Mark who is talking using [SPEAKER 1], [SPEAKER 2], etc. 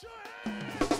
[SPEAKER 1] Put your hands